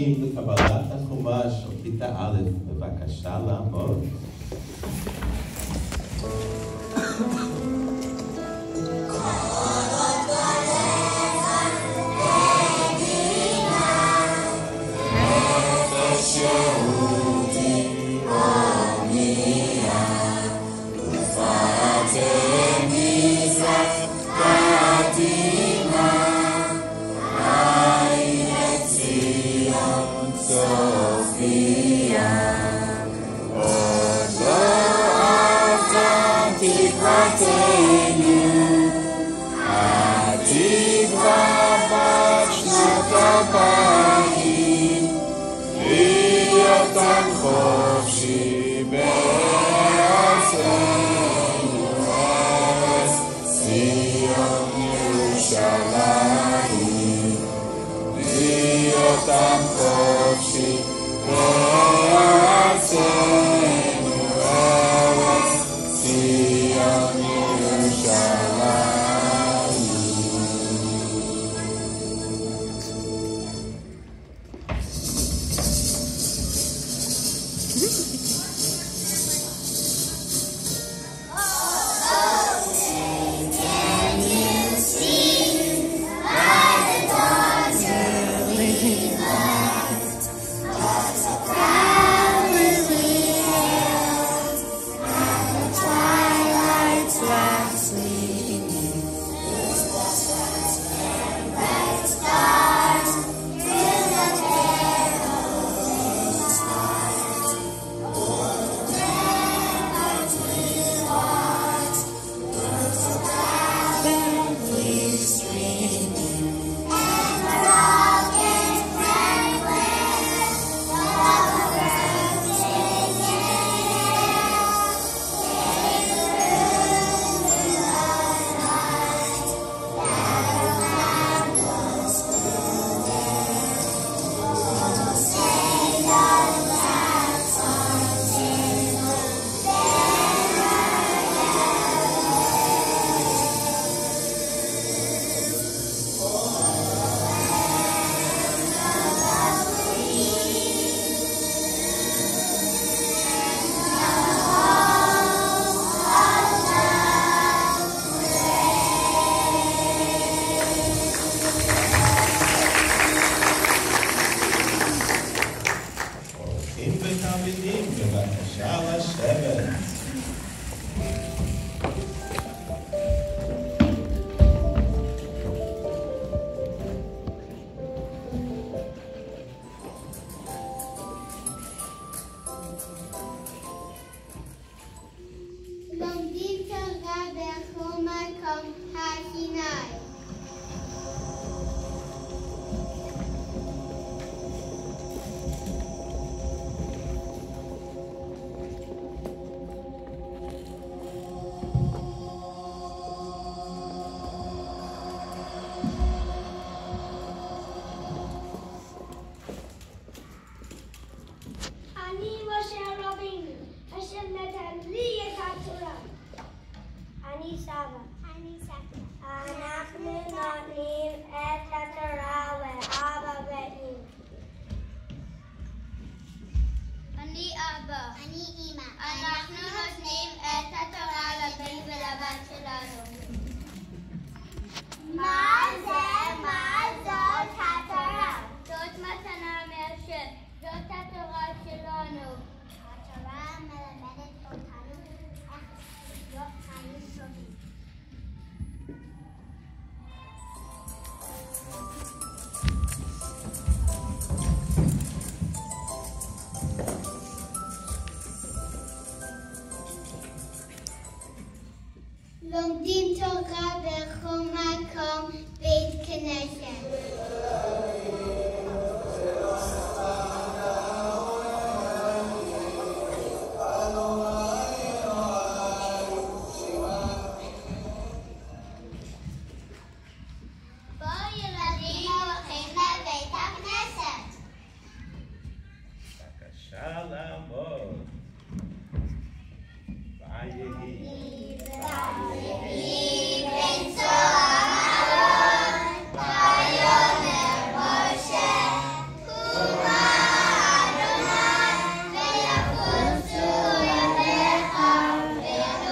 זכאים לקבלת החומש של כיתה א', בבקשה לעמוד. shall redeem you. Shall I seven?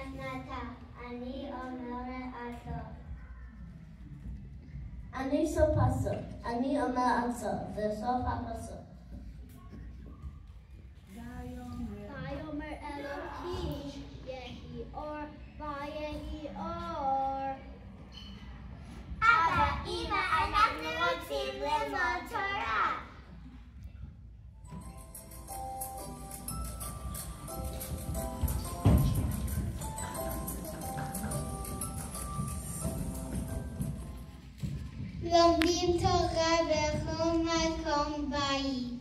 Jannata, ani Omar Ansor. Ani Sopaso, ani Omar Ansor, the Sopaso. Vayomer Elohim, Yehi Or, Vayehi Or. Abba, Ima, Anachnu, Tzim, Long din to gabe, hon mai.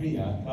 अपनी आस्था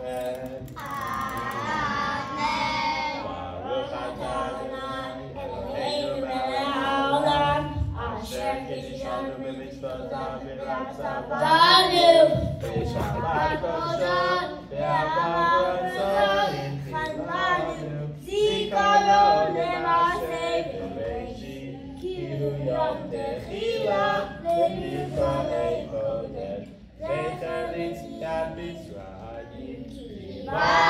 Amen. Amen. Baruch כי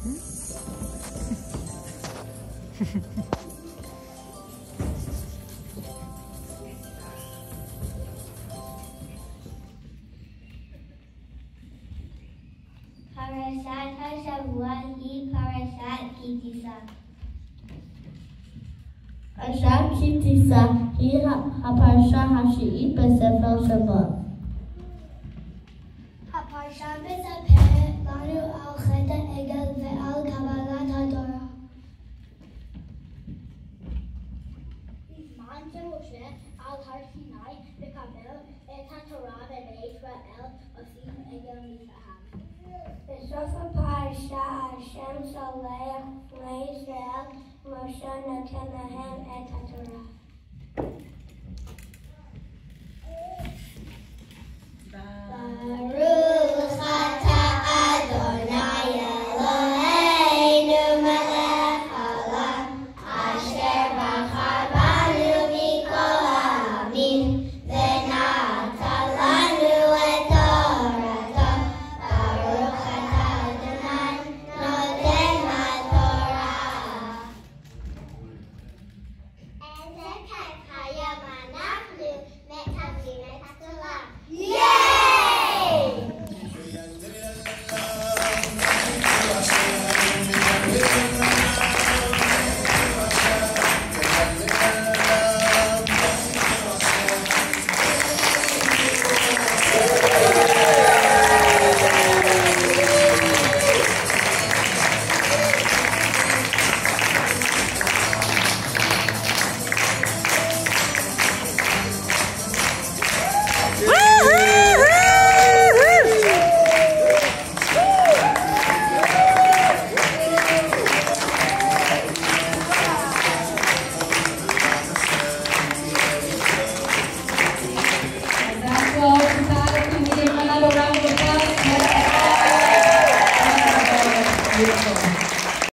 Parasat har shavuan ki parasat ki tisa. Ashab ki tisa hi ha parasha hashi'it besefer Al-Harb Sinai, Bekamel, Etan Torah, Be'ez Ra'el, Osim, Egel Mizahab. the הפרשה השם סולח בני ישראל, משה נותן להם את Baruch.